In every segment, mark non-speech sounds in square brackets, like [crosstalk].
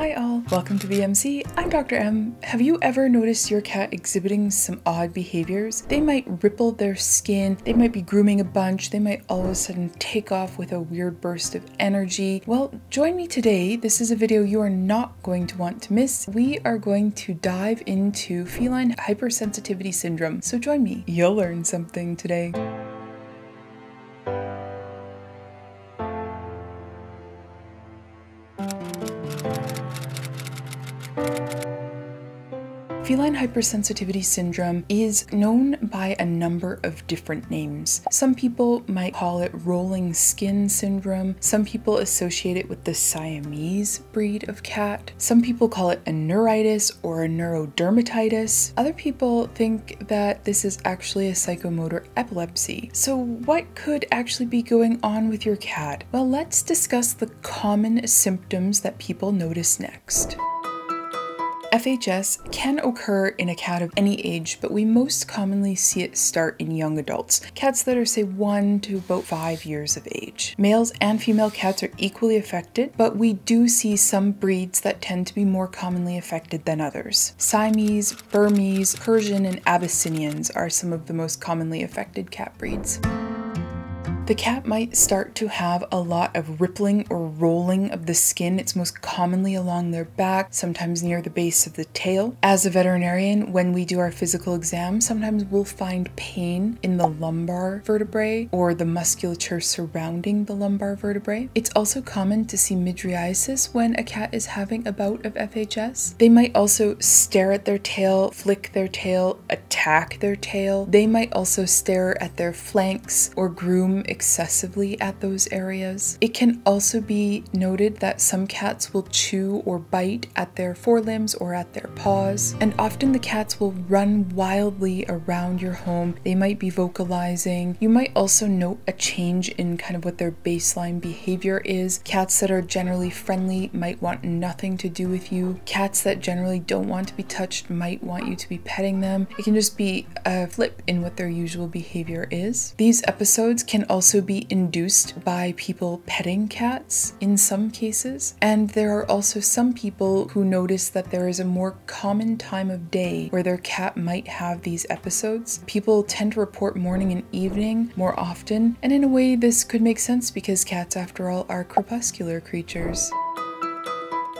Hi all, welcome to VMC. I'm Dr. Em. Have you ever noticed your cat exhibiting some odd behaviors? They might ripple their skin, they might be grooming a bunch, they might all of a sudden take off with a weird burst of energy. Well, join me today. This is a video you are not going to want to miss. We are going to dive into feline hypersensitivity syndrome. So join me. You'll learn something today. Feline hypersensitivity syndrome is known by a number of different names. Some people might call it rolling skin syndrome. Some people associate it with the Siamese breed of cat. Some people call it a neuritis or a neurodermatitis. Other people think that this is actually a psychomotor epilepsy. So, what could actually be going on with your cat? Well, let's discuss the common symptoms that people notice next. FHS can occur in a cat of any age, but we most commonly see it start in young adults, cats that are say 1 to about 5 years of age. Males and female cats are equally affected, but we do see some breeds that tend to be more commonly affected than others. Siamese, Burmese, Persian, and Abyssinians are some of the most commonly affected cat breeds. The cat might start to have a lot of rippling or rolling of the skin. It's most commonly along their back, sometimes near the base of the tail. As a veterinarian, when we do our physical exam, sometimes we'll find pain in the lumbar vertebrae or the musculature surrounding the lumbar vertebrae. It's also common to see mydriasis when a cat is having a bout of FHS. They might also stare at their tail, flick their tail, attack their tail. They might also stare at their flanks or groom excessively at those areas. It can also be noted that some cats will chew or bite at their forelimbs or at their paws, and often the cats will run wildly around your home. They might be vocalizing. You might also note a change in kind of what their baseline behavior is. Cats that are generally friendly might want nothing to do with you. Cats that generally don't want to be touched might want you to be petting them. It can just be a flip in what their usual behavior is. These episodes can also also be induced by people petting cats in some cases. And there are also some people who notice that there is a more common time of day where their cat might have these episodes. People tend to report morning and evening more often, and in a way, this could make sense because cats, after all, are crepuscular creatures.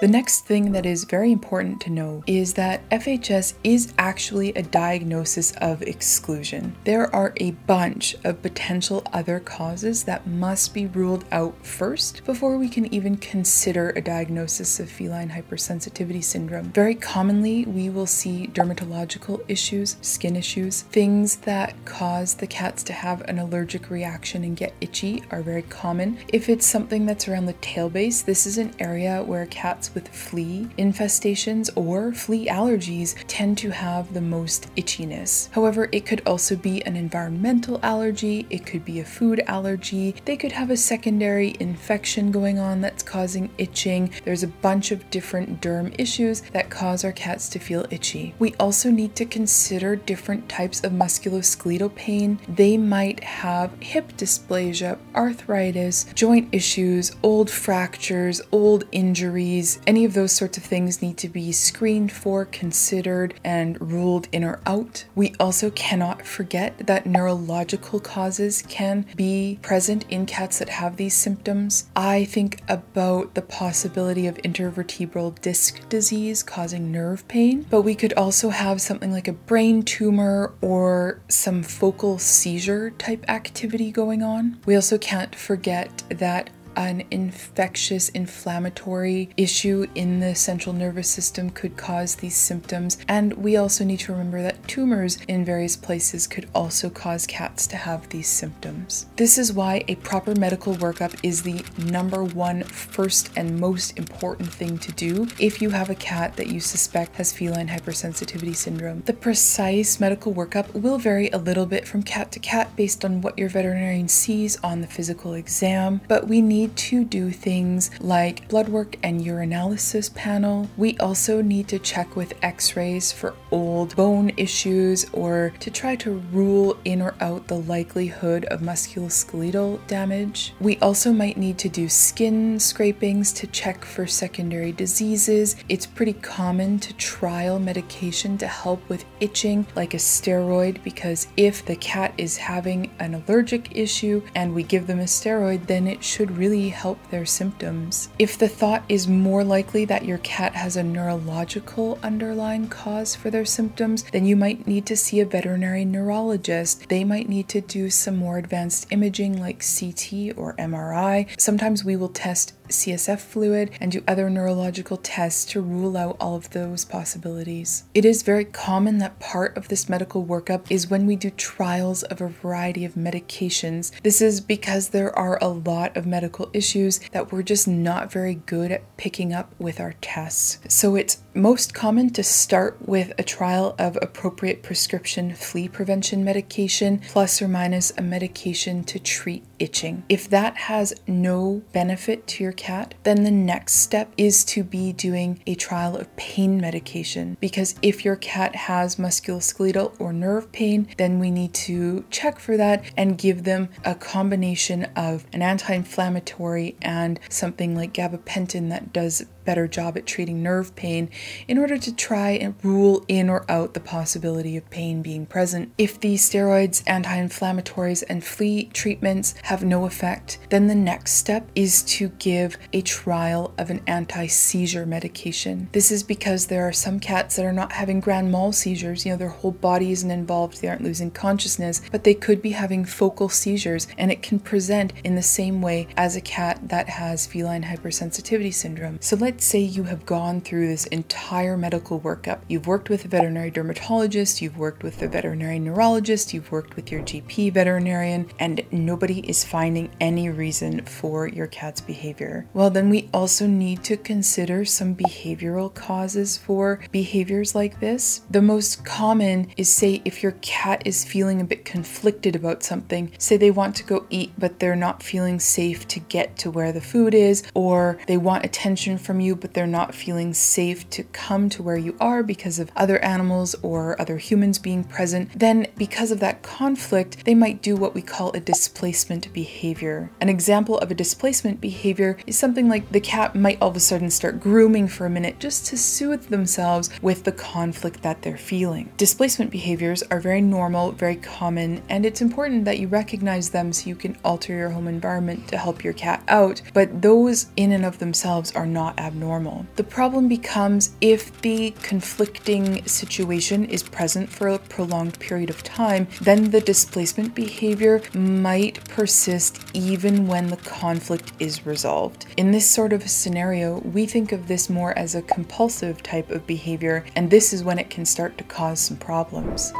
The next thing that is very important to know is that FHS is actually a diagnosis of exclusion. There are a bunch of potential other causes that must be ruled out first before we can even consider a diagnosis of feline hypersensitivity syndrome. Very commonly, we will see dermatological issues, skin issues, things that cause the cats to have an allergic reaction and get itchy are very common. If it's something that's around the tail base, this is an area where cats with flea infestations or flea allergies tend to have the most itchiness. However, it could also be an environmental allergy, it could be a food allergy, they could have a secondary infection going on that's causing itching. There's a bunch of different derm issues that cause our cats to feel itchy. We also need to consider different types of musculoskeletal pain. They might have hip dysplasia, arthritis, joint issues, old fractures, old injuries, any of those sorts of things need to be screened for, considered, and ruled in or out. We also cannot forget that neurological causes can be present in cats that have these symptoms. I think about the possibility of intervertebral disc disease causing nerve pain, but we could also have something like a brain tumor or some focal seizure type activity going on. We also can't forget that an infectious inflammatory issue in the central nervous system could cause these symptoms. And we also need to remember that tumors in various places could also cause cats to have these symptoms. This is why a proper medical workup is the number one, first, and most important thing to do if you have a cat that you suspect has feline hypersensitivity syndrome. The precise medical workup will vary a little bit from cat to cat based on what your veterinarian sees on the physical exam, but we need need to do things like blood work and urinalysis panel. We also need to check with x-rays for old bone issues or to try to rule in or out the likelihood of musculoskeletal damage. We also might need to do skin scrapings to check for secondary diseases. It's pretty common to trial medication to help with itching like a steroid because if the cat is having an allergic issue and we give them a steroid, then it should really help their symptoms. If the thought is more likely that your cat has a neurological underlying cause for their symptoms, then you might need to see a veterinary neurologist. They might need to do some more advanced imaging like CT or MRI. Sometimes we will test CSF fluid and do other neurological tests to rule out all of those possibilities. It is very common that part of this medical workup is when we do trials of a variety of medications. This is because there are a lot of medical issues that we're just not very good at picking up with our tests. So it's most common to start with a trial of appropriate prescription flea prevention medication plus or minus a medication to treat itching. If that has no benefit to your cat, then the next step is to be doing a trial of pain medication because if your cat has musculoskeletal or nerve pain, then we need to check for that and give them a combination of an anti-inflammatory and something like gabapentin that does better job at treating nerve pain in order to try and rule in or out the possibility of pain being present. If the steroids, anti inflammatories, and flea treatments have no effect, then the next step is to give a trial of an anti seizure medication. This is because there are some cats that are not having grand mal seizures, you know, their whole body isn't involved, they aren't losing consciousness, but they could be having focal seizures, and it can present in the same way as a cat that has feline hypersensitivity syndrome. So let's let's say you have gone through this entire medical workup. You've worked with a veterinary dermatologist, you've worked with a veterinary neurologist, you've worked with your GP veterinarian, and nobody is finding any reason for your cat's behavior. Well, then we also need to consider some behavioral causes for behaviors like this. The most common is, say, if your cat is feeling a bit conflicted about something, say they want to go eat, but they're not feeling safe to get to where the food is, or they want attention from you but they're not feeling safe to come to where you are because of other animals or other humans being present, then because of that conflict, they might do what we call a displacement behavior. An example of a displacement behavior is something like the cat might all of a sudden start grooming for a minute just to soothe themselves with the conflict that they're feeling. Displacement behaviors are very normal, very common, and it's important that you recognize them so you can alter your home environment to help your cat out, but those in and of themselves are not abnormal. The problem becomes if the conflicting situation is present for a prolonged period of time, then the displacement behavior might persist even when the conflict is resolved. In this sort of scenario, we think of this more as a compulsive type of behavior, and this is when it can start to cause some problems.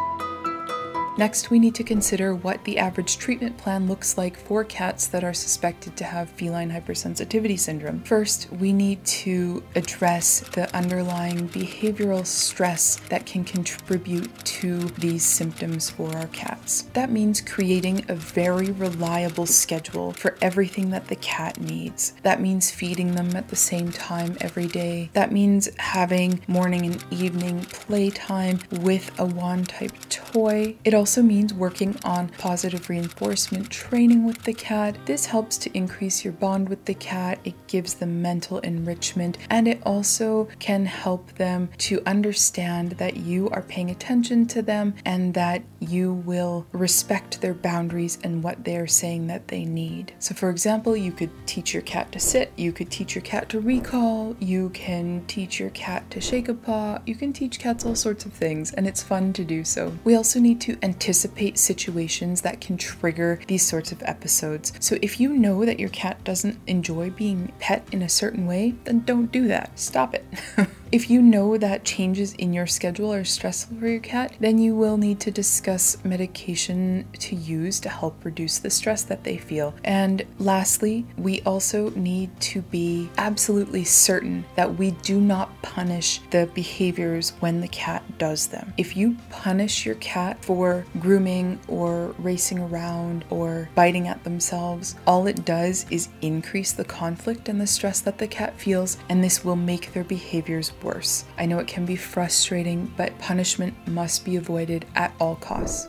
Next, we need to consider what the average treatment plan looks like for cats that are suspected to have feline hypersensitivity syndrome. First, we need to address the underlying behavioral stress that can contribute to these symptoms for our cats. That means creating a very reliable schedule for everything that the cat needs. That means feeding them at the same time every day. That means having morning and evening playtime with a wand type toy. It also means working on positive reinforcement training with the cat. This helps to increase your bond with the cat, it gives them mental enrichment, and it also can help them to understand that you are paying attention to them and that you will respect their boundaries and what they are saying that they need. So, for example, you could teach your cat to sit, you could teach your cat to recall, you can teach your cat to shake a paw, you can teach cats all sorts of things, and it's fun to do so. We also need to anticipate situations that can trigger these sorts of episodes. So if you know that your cat doesn't enjoy being pet in a certain way, then don't do that. Stop it. [laughs] If you know that changes in your schedule are stressful for your cat, then you will need to discuss medication to use to help reduce the stress that they feel. And lastly, we also need to be absolutely certain that we do not punish the behaviors when the cat does them. If you punish your cat for grooming or racing around or biting at themselves, all it does is increase the conflict and the stress that the cat feels, and this will make their behaviors worse. I know it can be frustrating, but punishment must be avoided at all costs.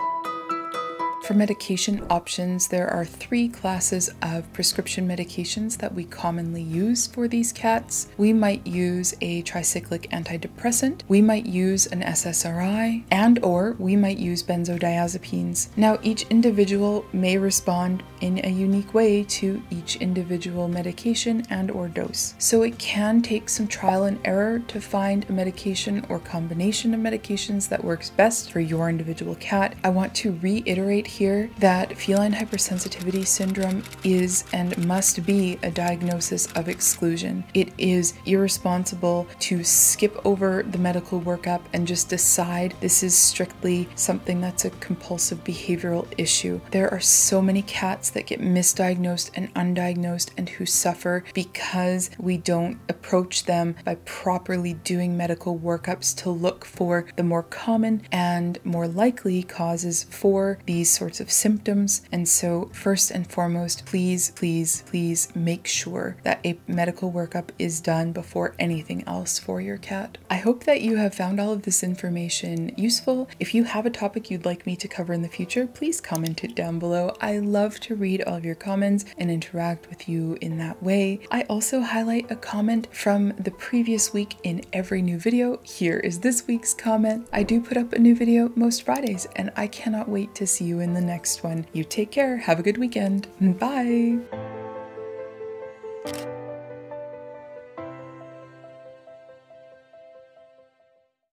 For medication options, there are three classes of prescription medications that we commonly use for these cats. We might use a tricyclic antidepressant, we might use an SSRI, and or we might use benzodiazepines. Now, each individual may respond in a unique way to each individual medication and or dose. So it can take some trial and error to find a medication or combination of medications that works best for your individual cat. I want to reiterate here that feline hypersensitivity syndrome is and must be a diagnosis of exclusion. It is irresponsible to skip over the medical workup and just decide this is strictly something that's a compulsive behavioral issue. There are so many cats that get misdiagnosed and undiagnosed and who suffer because we don't approach them by properly doing medical workups to look for the more common and more likely causes for these sorts of symptoms. And so, first and foremost, please, please, please make sure that a medical workup is done before anything else for your cat. I hope that you have found all of this information useful. If you have a topic you'd like me to cover in the future, please comment it down below. I love to read all of your comments and interact with you in that way. I also highlight a comment from the previous week in every new video. Here is this week's comment. I do put up a new video most Fridays, and I cannot wait to see you in the next one. You take care, have a good weekend, bye!